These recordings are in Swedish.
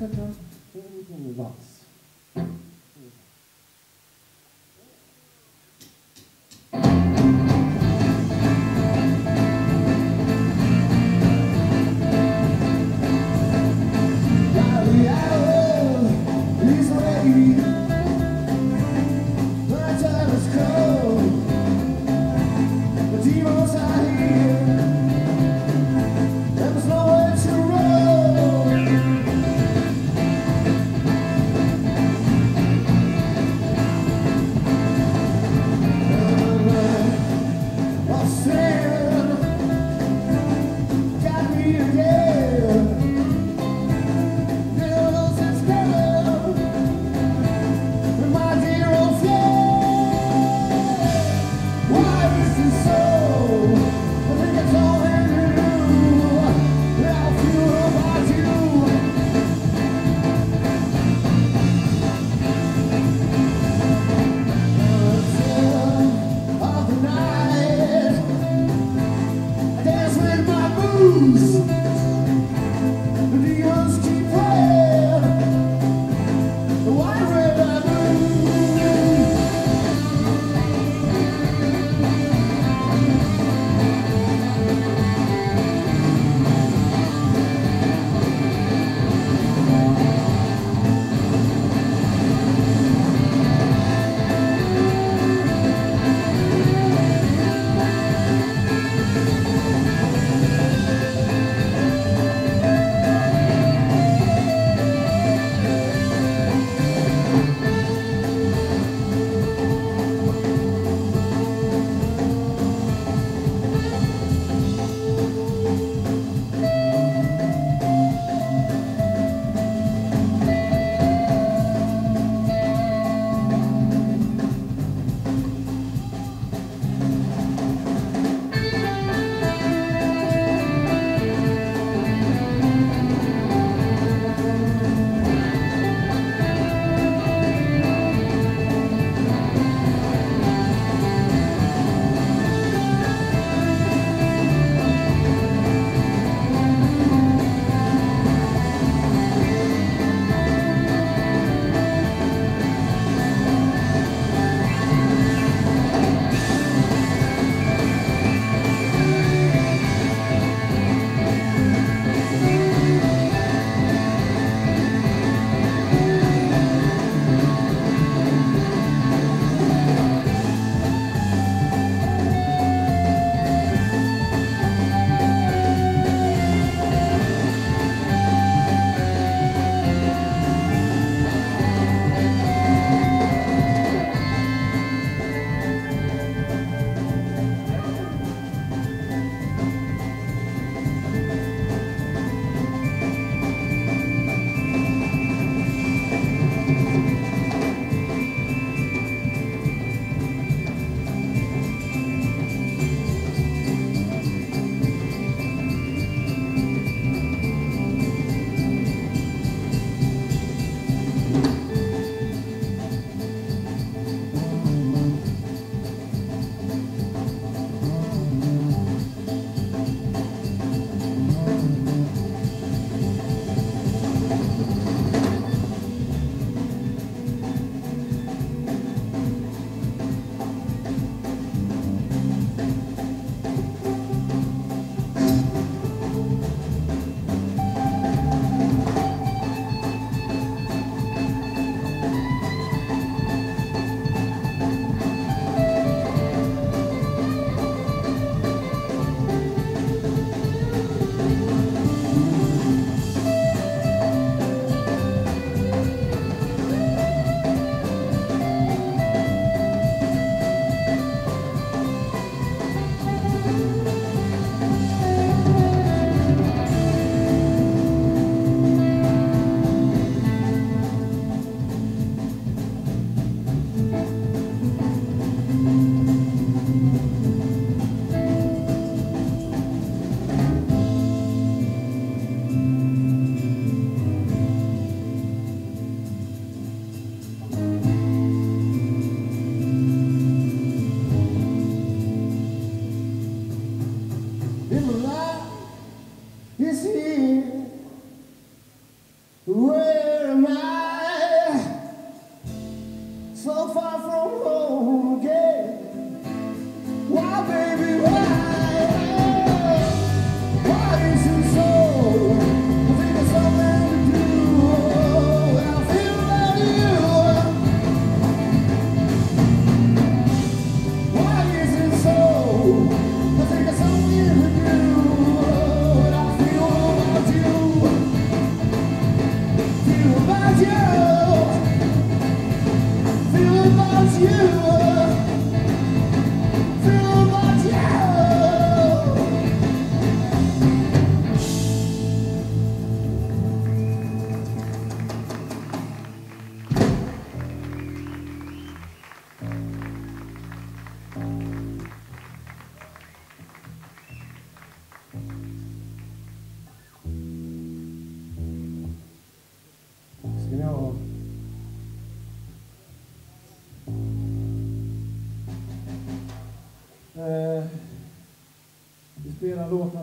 Vi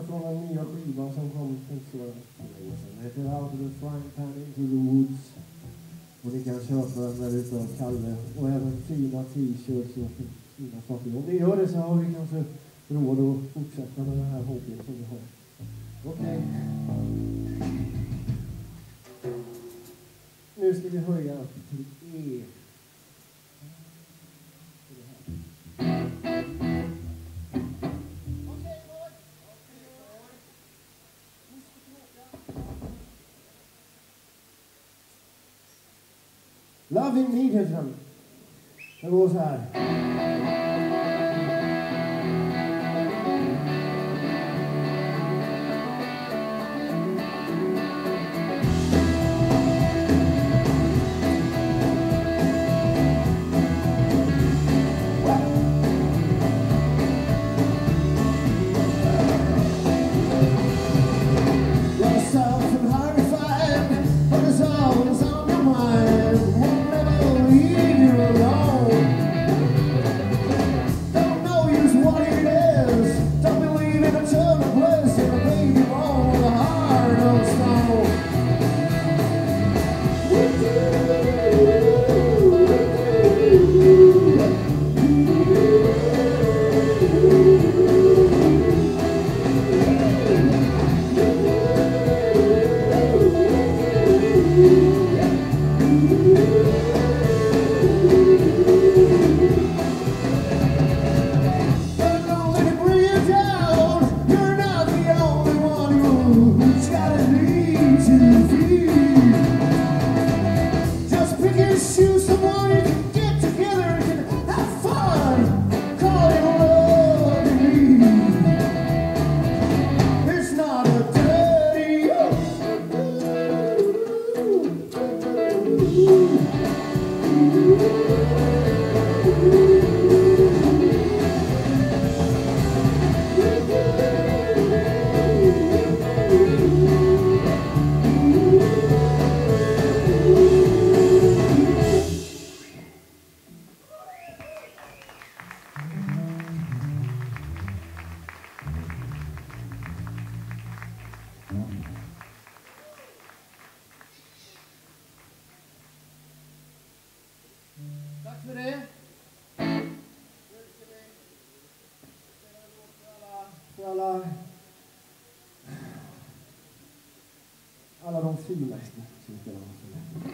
från den nya skivan som kom för inte så länge sedan. Den heter Out of the Frying Pan Into the Woods. Och ni kan köpa den där ute av Kalle. Och även fina t-shirts och fina saker. Om ni gör det så har vi kanske råd att fortsätta med den här hobbyn som vi har. Okej. Nu ska vi höja till E. Loving me heter den. Den går så にはなければな。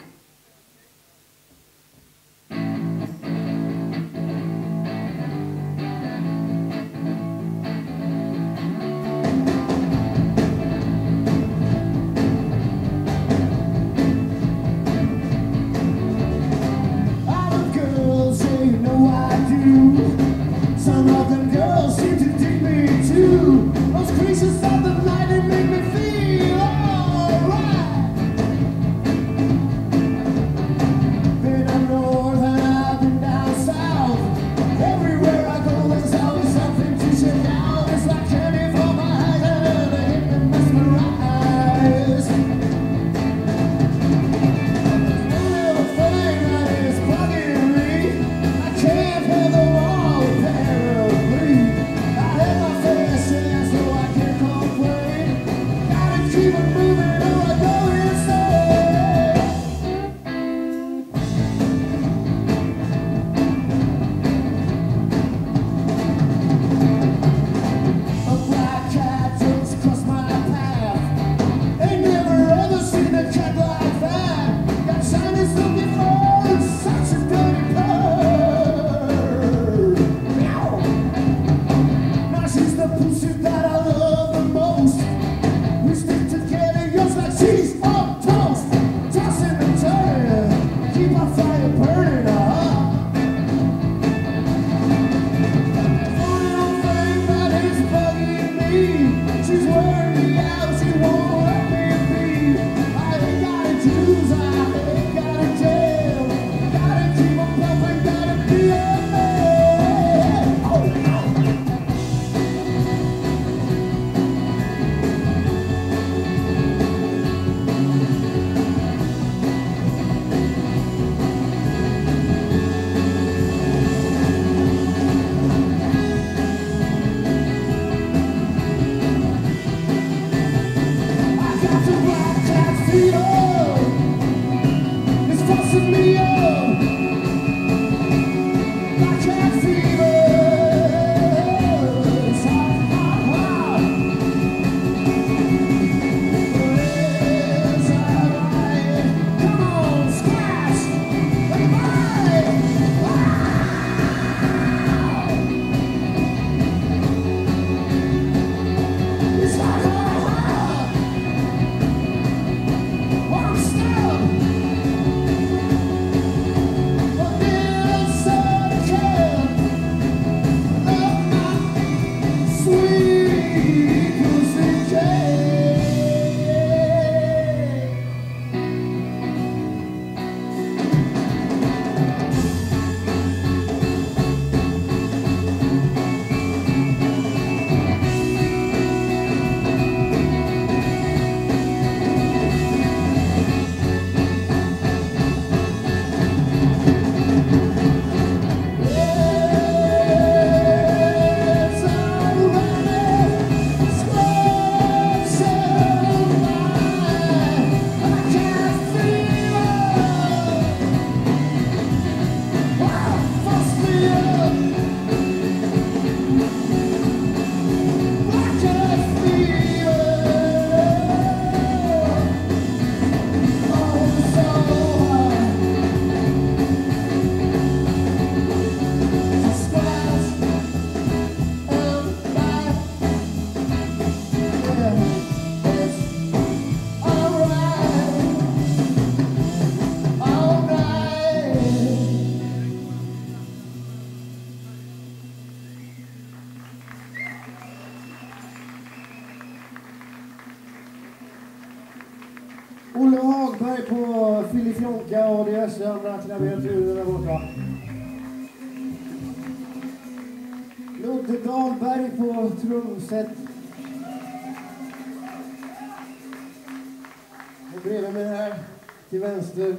Vänster,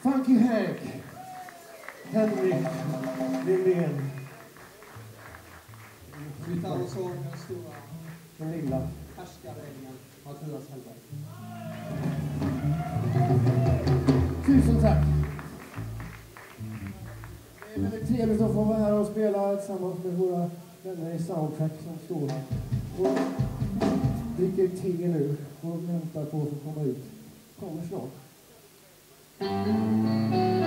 Funky Hank. Henrik Lindén. Gitarrsång, den stora Den lilla. härskarängen, Mattias Hellberg. Tusen tack. Det är väldigt trevligt att få vara här och spela tillsammans med våra vänner i Soundtrack som står här. Och dricker te nu och väntar på att få komma ut. Kommer snart. うん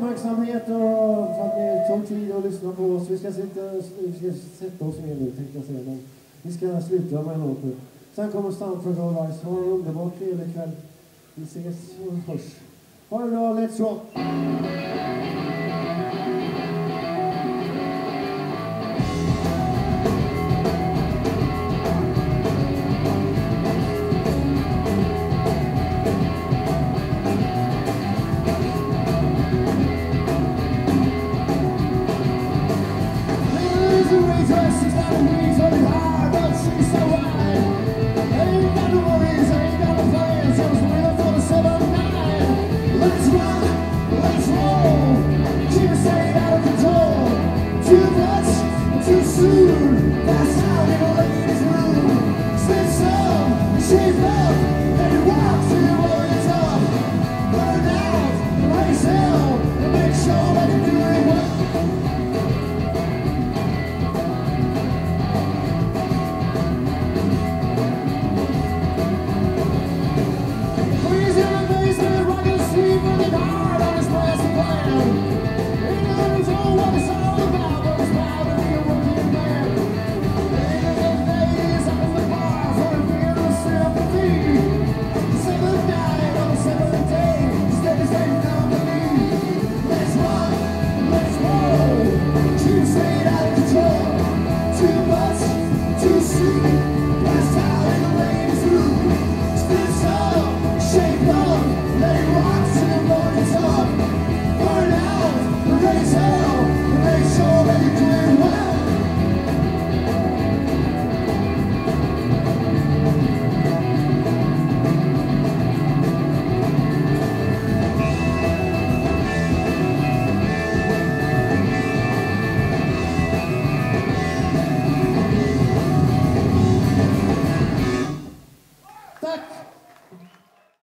uppmärksamhet och för att ni tog tid att lyssna på oss. Vi ska, sitta, vi ska sätta oss ner nu, tänkte jag säga. Men vi ska sluta med en låt nu. Sen kommer Stanford och Rise. Ha en underbar trevlig kväll. Vi ses och hörs. Ha det bra, let's rock!